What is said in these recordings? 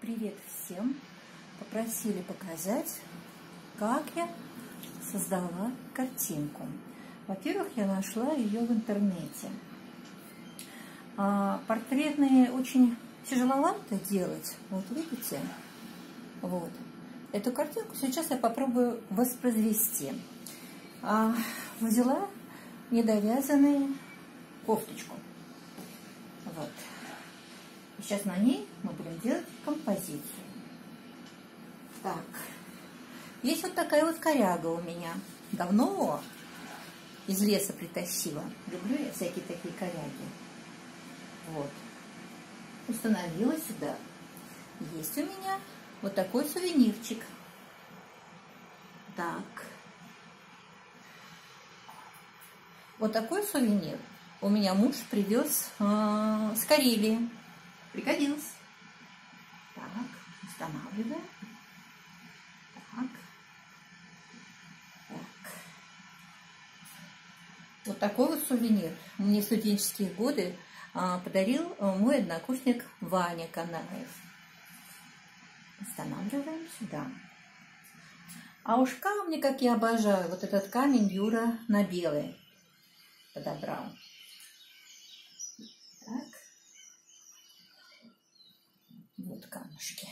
Привет всем! Попросили показать, как я создала картинку. Во-первых, я нашла ее в интернете. А, портретные очень тяжеловато делать. Вот видите? Вот. Эту картинку сейчас я попробую воспроизвести. А, взяла недовязанную кофточку. Вот. Сейчас на ней мы будем делать композицию. Так. Есть вот такая вот коряга у меня. Давно из леса притащила. Люблю я всякие такие коряги. Вот. Установила сюда. Есть у меня вот такой сувенирчик. Так. Вот такой сувенир у меня муж привез э, с Карелии. Пригодился. Так, устанавливаем. Так. Так. Вот такой вот сувенир. Мне в студенческие годы а, подарил а, мой однокурсник Ваня Канаев. Устанавливаем сюда. А уж камни, как я обожаю, вот этот камень Юра на белый подобрал. Вот камушки.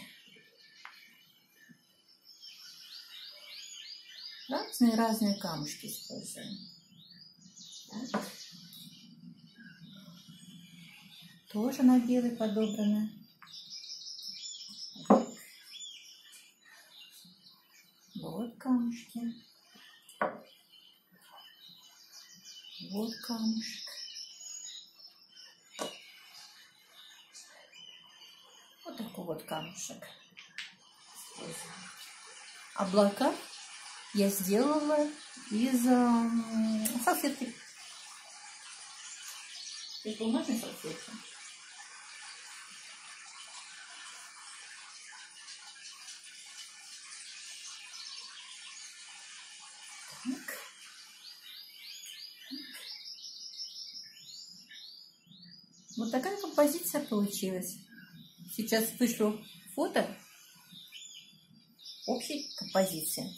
Разные-разные камушки используем. Тоже на белый подобраны. Вот камушки. Вот камушек. вот камушек. Облака я сделала из э, салфетки. Из бумажной салфетки. Так. Вот такая композиция получилась. Сейчас вышлю фото общей композиции.